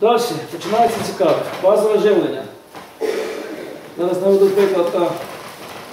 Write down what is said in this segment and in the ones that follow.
Далі починається цікаве. Базове живлення. Зараз наведу приклад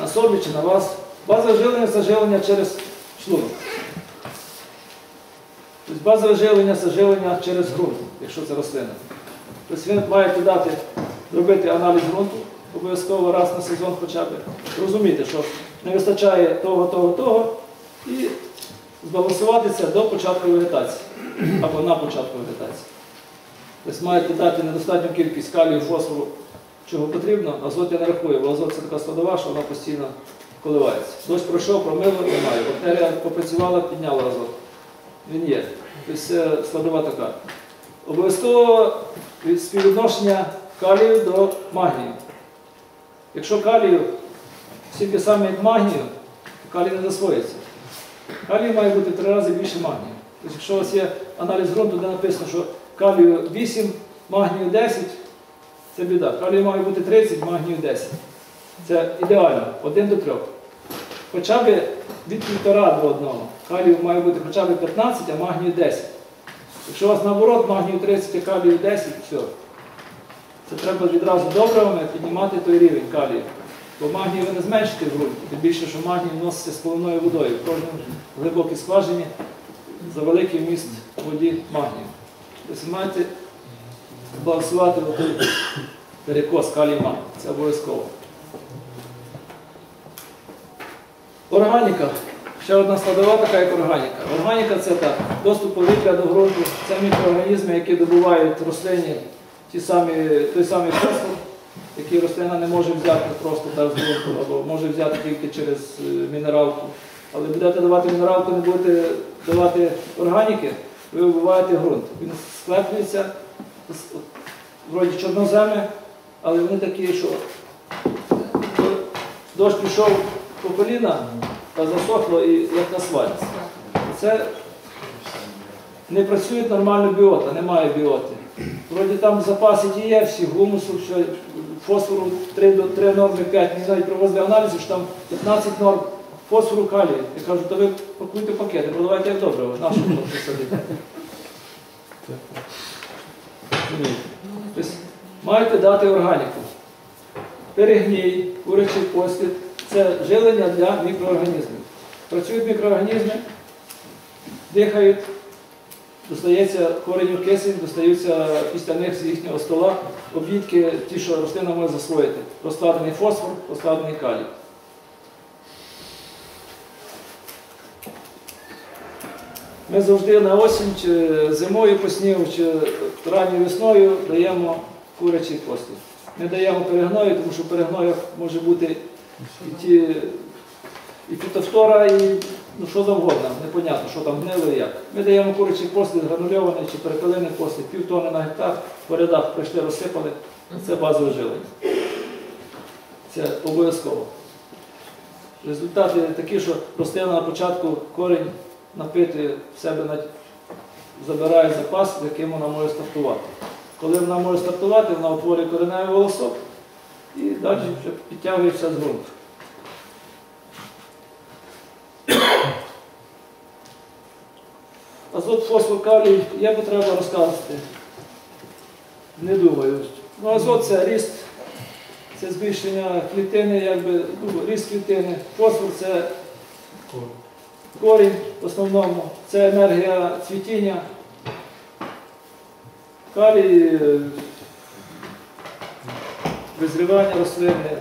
на, собі чи на вас. Базове живлення це живлення через шлунок. Тобто базове живлення це живлення через ґрунт, якщо це рослина. Тобто ви маєте дати, робити аналіз ґрунту, обов'язково раз на сезон хоча б. Розуміти, що не вистачає того, того, того, і збалансуватися до початку вегетації або на початку вегетації. Тобто маєте дати недостатню кількість калію, фосфору, чого потрібно, азот я не рахую, бо азот це така складова, що вона постійно коливається. Дощ пройшов, промило, немає. Бактерія попрацювала, підняла азот. Він є. Тобто складова така. Обов'язково співвідношення калію до магнію. Якщо калію стільки саме, як магнію, то калій не засвоїться. Калію має бути в три рази більше магнію. Тобто, якщо у вас є аналіз ґрунту, де написано, що калію 8, магнію 10, це біда. Калію має бути 30, магнію 10. Це ідеально, 1 до 3. Хоча б від півтора до одного. Калію має бути хоча б 15, а магнію 10. Якщо у вас наоборот магнію 30, а калію 10, все. Це треба відразу добривами піднімати той рівень калію. Бо магнію ви не зменшите в ґрунті, тим більше, що магній вноситься з полиною водою. В кожному глибокій скважині за великий вміст воді магнію. Тобто балансувати той перекос калій магній. Це обов'язково. Органіка. Ще одна складова така, як органіка. Органіка це так, доступ повітря до ґрунту, це мікроорганізми, які добувають рослині ті самі, той самий фосфор, який рослина не може взяти просто так з ґрунту, або може взяти тільки через е, мінералку. Але будете давати мінералку, не будете давати органіки, ви вбиваєте ґрунт. Він склеплюється, вроді чорноземи, але вони такі, що дощ пішов по коліна, та засохло і як на свадьбі. Це не працює нормально біота, немає біоти. Вроді там в запасі ті є всі гумусу, фосфору 3, до 3 норми 5, мені навіть привозили аналізи, що там 15 норм фосфору калію. Я кажу, то ви пакуйте пакети, продавайте як добре, нашу садити. Тобто, маєте дати органіку. Перегній, курячий послід це живлення для мікроорганізмів. Працюють мікроорганізми, дихають, достається коренів кисень, достаються після них з їхнього стола обідки, ті, що рослина може засвоїти. Розкладений фосфор, розкладений калій. Ми завжди на осінь, чи зимою по снігу, чи ранньою весною даємо курячий послід. Не даємо перегною, тому що в перегноях може бути і ті і фітофтора, і ну, що завгодно, непонятно, що там гнило і як. Ми даємо курячий послід гранульований чи перепелений послід, півтони на гектар, по рядах прийшли, розсипали. Це базове жилення. Це обов'язково. Результати такі, що рослина на початку корінь напити в себе забирає запас, з яким вона може стартувати. Коли вона може стартувати, вона утворює кореневий волосок і далі підтягується з ґрунту. Азот, фосфор, калій, є потреба розказувати. Не думаю. Ну, азот це ріст, це збільшення клітини, якби, ну, ріст клітини. Фосфор це корінь в основному, це енергія цвітіння. Калій е, визрівання рослини,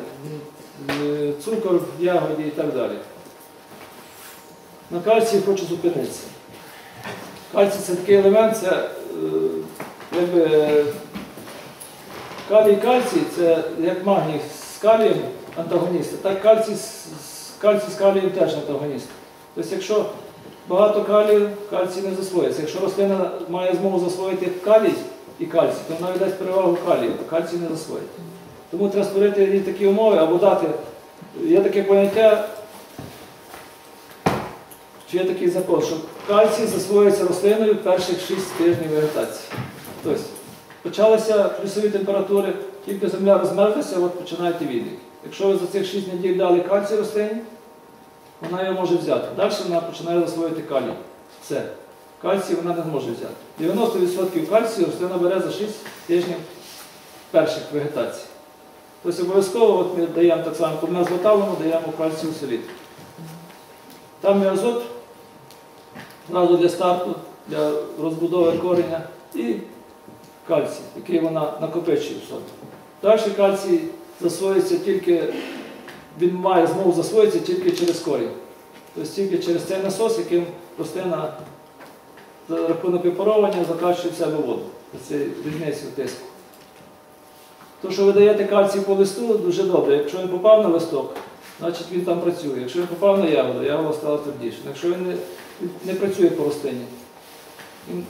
е, цукор в ягоді і так далі. На кальції хочу зупинитися. Кальцій це такий елемент, це е, якби калій кальцій, це як магній з калієм антагоніст, так кальцій кальцій з калієм теж антагоніст. Тобто, якщо багато калію, кальцій не засвоїться. Якщо рослина має змогу засвоїти калій і кальцій, то вона віддасть перевагу калію, а кальцій не засвоїть. Тому треба створити такі умови або дати. Є таке поняття, чи є такий закон, що кальцій засвоюється рослиною перших 6 тижнів вегетації. Тобто, почалися плюсові температури, тільки земля розмерзлася, от починаєте відлік. Якщо ви за цих 6 неділь дали кальцій рослині, вона його може взяти. Далі вона починає засвоювати калій. Все. кальцію вона не зможе взяти. 90% кальцію рослина бере за 6 тижнів перших вегетацій. Тобто обов'язково от ми даємо так само, коли ми зготовлено, даємо кальцію солід. Там і азот зразу для старту, для розбудови кореня і кальцій, який вона накопичує в собі. Далі кальцій засвоюється тільки, він має змогу засвоїтися тільки через корінь. Тобто тільки через цей насос, яким рослина за рахунок випаровування закачує в себе воду. Це різниця в тиску. То, що ви даєте кальцій по листу, дуже добре. Якщо він попав на листок, значить він там працює. Якщо він попав на ягоду, ягода стала твердіше. Якщо він не, не працює по рослині, він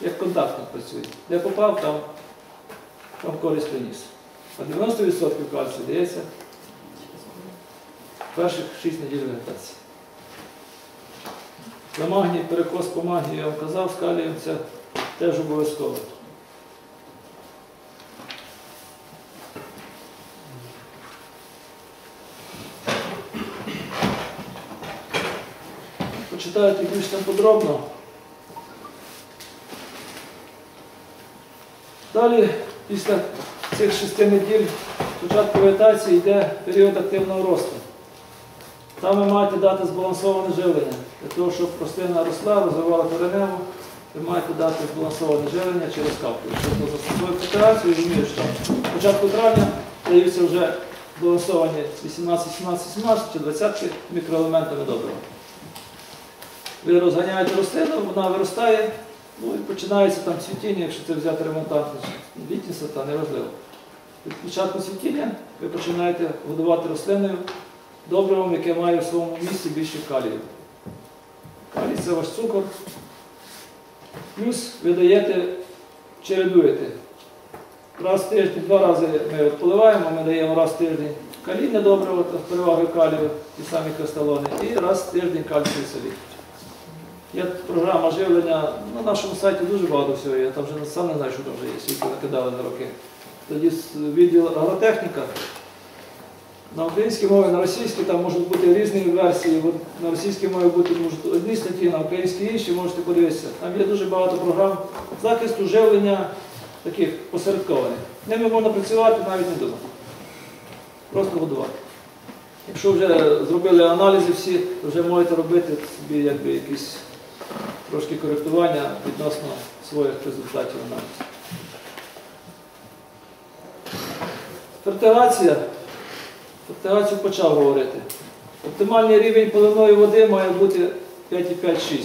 як контактник працює. Де попав, там, там користь приніс. А 90% кальцію дається перших 6 неділь вегетації. За магній, перекос по магнію, я вам казав, з калієм це теж обов'язково. Почитайте більш там подробно. Далі, після цих шести неділь початку вегетації йде період активного росту. Там ви маєте дати збалансоване живлення. Для того, щоб рослина росла, розвивала кореневу, ви маєте дати збалансоване живлення через капку. Якщо хто застосує федерацію, розуміє, що на початку травня даються вже збалансовані 18, 17, 17 чи 20 мікроелементами добрива. Ви розганяєте рослину, вона виростає, ну і починається там цвітіння, якщо це взяти ремонтантну літні сорта, неважливо. Від початку цвітіння ви починаєте годувати рослиною добривом, яке має в своєму місці більше калію. Калій це ваш цукор. Плюс ви даєте, чередуєте. Раз в тиждень, два рази ми поливаємо, ми даємо раз в тиждень калійне добриво з перевагою калію, ті самі кристалони, і раз в тиждень кальцій солі. Є програма живлення, на нашому сайті дуже багато всього я там вже сам не знаю, що там вже є, скільки накидали на роки. Тоді відділ агротехніка. На українській мові, на російській там можуть бути різні версії. На російській мові бути можуть одні статті, на українській інші, можете подивитися. Там є дуже багато програм захисту живлення таких посередкованих. Ними можна працювати навіть не думати. Просто годувати. Якщо вже зробили аналізи всі, то вже можете робити собі якби якісь трошки коректування відносно своїх результатів аналізу. Фертигація. Фертигацію почав говорити. Оптимальний рівень поливної води має бути 5,5-6.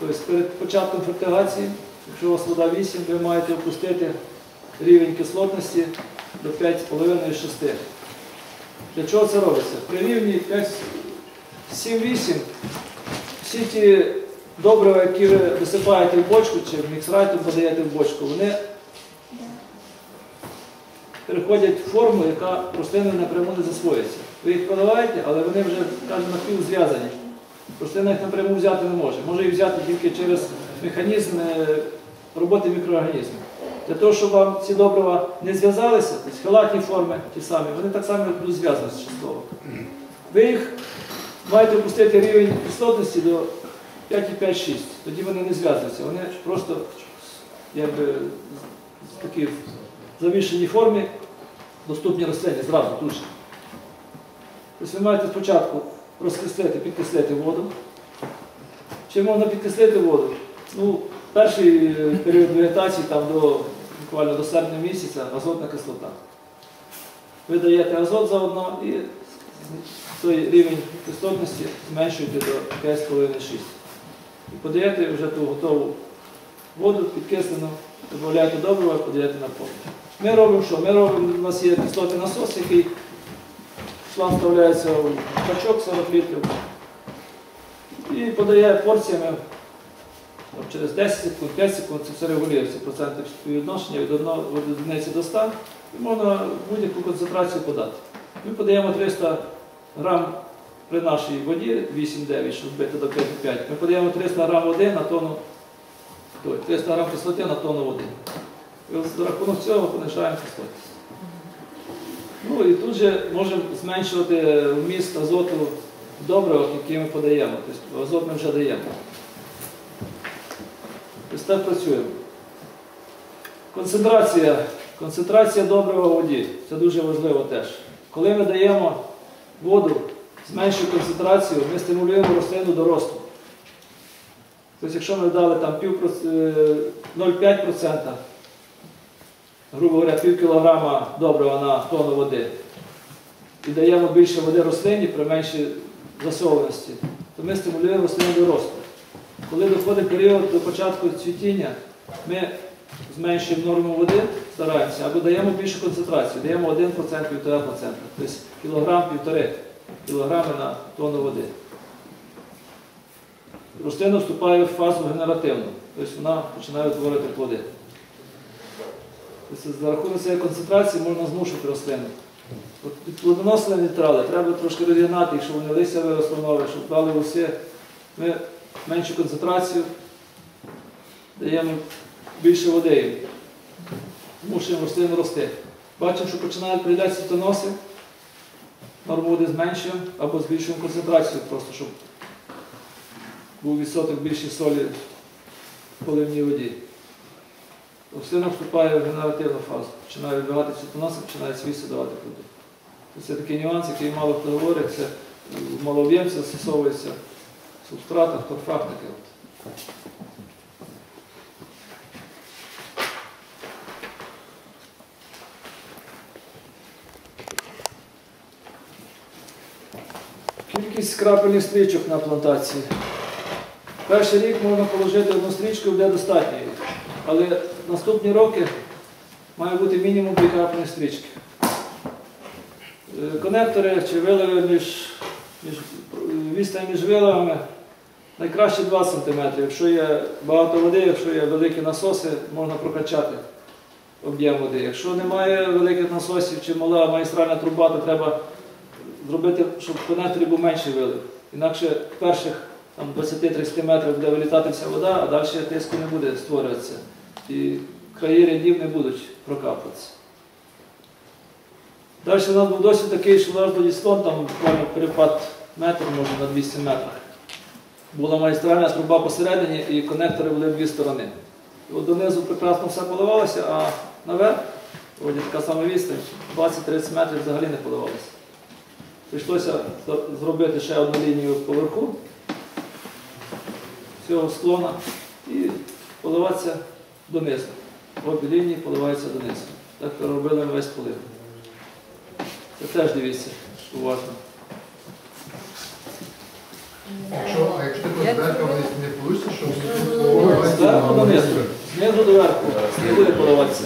Тобто перед початком фертигації, якщо у вас вода 8, ви маєте опустити рівень кислотності до 5,5-6. Для чого це робиться? При рівні 7-8 всі ті добрива, які ви висипаєте в бочку чи в міксрайту подаєте в бочку, вони переходять в форму, яка рослини напряму не засвоюється. Ви їх поливаєте, але вони вже, скажімо, напів зв'язані. Рослина їх напряму взяти не може. Може їх взяти тільки через механізм е, роботи мікроорганізмів. Для того, щоб вам ці добрива не зв'язалися, халатні форми ті самі, вони так само будуть зв'язані частково. Ви їх маєте опустити рівень кислотності до 5,5-6. Тоді вони не зв'язуються. Вони просто якби, в такій в замішаній формі доступні рослині зразу тут же. Тобто ви маєте спочатку розкислити, підкислити воду. Чи можна підкислити воду? Ну, перший е, період вегетації там до буквально до серпня місяця азотна кислота. Ви даєте азот заодно і той рівень кислотності зменшуєте до 5,5-6. І подаєте вже ту готову воду підкислену, додаєте добриво подаєте на повну. Ми робимо що? Ми робимо, у нас є кислотний насос, який шланг вставляється в качок 40 літрів і подає порціями через 10 секунд, 5 секунд, це все регулюється, проценти співвідношення від 1 одиниці до 100, і можна будь-яку концентрацію подати. Ми подаємо 300 грам при нашій воді 8-9, щоб збити до 5,5. Ми подаємо 300 грам води на тонну, той, 300 грам кислоти на тонну води. За рахунок цього понижаємо кислотність. Ну і тут же можемо зменшувати вміст азоту в добривах, які ми подаємо. Тобто азот ми вже даємо. Ось так працюємо. Концентрація. Концентрація добрива в воді. Це дуже важливо теж. Коли ми даємо воду з меншою концентрацією, ми стимулюємо рослину до росту. Тобто, якщо ми дали там пів проц- е, 0,5%, грубо говоря, пів кілограма добрива на тонну води, і даємо більше води рослині при меншій засоленості, то ми стимулюємо рослину до. Коли доходить період до початку цвітіння, ми зменшуємо норму води, стараємося, або даємо більшу концентрацію, даємо 1%, 1,5%, тобто кілограм, півтори кілограми на тонну води. Рослина вступає в фазу генеративну, тобто вона починає утворювати плоди. Тобто за рахунок цієї концентрації можна змушувати рослину. От під плодоносні нейтрали треба трошки розігнати, щоб вони листя виросли нове, щоб дали усе. Ми меншу концентрацію даємо більше води. Змушуємо рослину рости. Бачимо, що починають проявляти світоноси, норму води зменшуємо або збільшуємо концентрацію, просто щоб був відсоток більшої солі в поливній воді. Рослина вступає в генеративну фазу, починає відбивати світоноси, починає свісти давати плоди. Це такий нюанс, який мало хто говорить, це в малооб'ємці застосовується в субстратах, торфах таке. Кількість крапельних стрічок на плантації. Перший рік можна положити одну стрічку, буде достатньо. Але наступні роки має бути мінімум дві стрічки. Е, Конектори чи виливи між, між відстань між виливами найкраще 2 см. Якщо є багато води, якщо є великі насоси, можна прокачати об'єм води. Якщо немає великих насосів чи мала магістральна труба, то треба зробити, щоб в конекторі був менший вилив. Інакше перших 20-30 метрів буде вилітати вся вода, а далі тиску не буде створюватися. І краї рядів не будуть прокапуватися. Далі у нас був досвід такий, що наш Додістон, там буквально перепад метр, може на 200 метрах. Була магістральна труба посередині і конектори були в дві сторони. І от донизу прекрасно все поливалося, а наверх, є така сама відстань, 20-30 метрів взагалі не поливалося. Прийшлося зробити ще одну лінію поверху цього склона і поливатися донизу. Обі лінії поливаються донизу. Так робили ми весь полив. Це теж дивіться, уважно. Якщо, а якщо ти зверху не вийде, що Зверху донизу, знизу до верху не буде поливатися.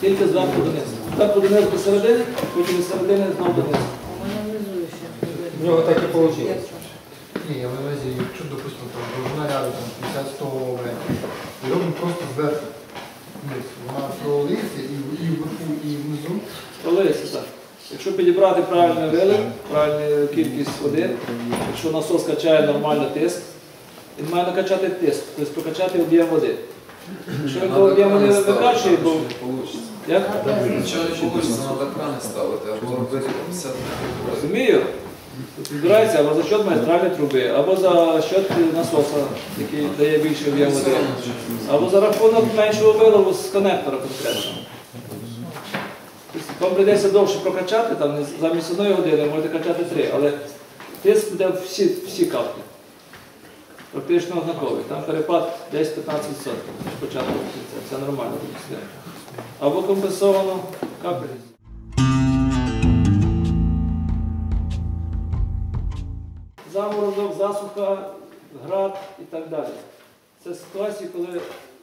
Тільки зверху донизу. Зверху донизу до середини, потім з середини знову донизу. У мене внизу ще. У нього так і вийшло. Ні, я маю на увазі, якщо, допустимо, там довжина ряду там 50-100 метрів, і робимо просто зверху вниз. Вона пролиється і, і вверху, і внизу. Полиється так. Якщо підібрати правильний вилив, правильну кількість води, якщо насос качає нормально тиск, він має накачати тиск, тобто прокачати об'єм води. Якщо він того об'єм води не викачує, то як? Нічого не вийде, треба крани ставити або робити 50 метрів. Розумію? Тут відбирається або за счет магістральної труби, або за счет насоса, який дає більше об'єм води, або за рахунок меншого виливу з конектора конкретно. Вам прийдеться довше прокачати, там замість одної години можете качати три, але тиск буде всі, всі капки. Практично однаковий. Там перепад десь 15% між початком. Це нормально. Або компенсовано капель. Заморозок, засуха, град і так далі. Це ситуації, коли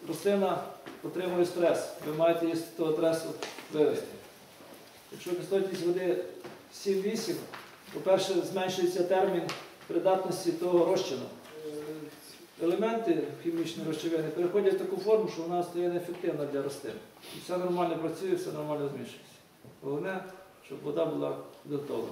рослина отримує стрес. Ви маєте її з того стресу вивести. Якщо кислотність води 7-8, по-перше, зменшується термін придатності того розчину. Елементи хімічні розчинини переходять в таку форму, що вона стає неефективна для рослин. І все нормально працює, все нормально змішується. Головне, щоб вода була того.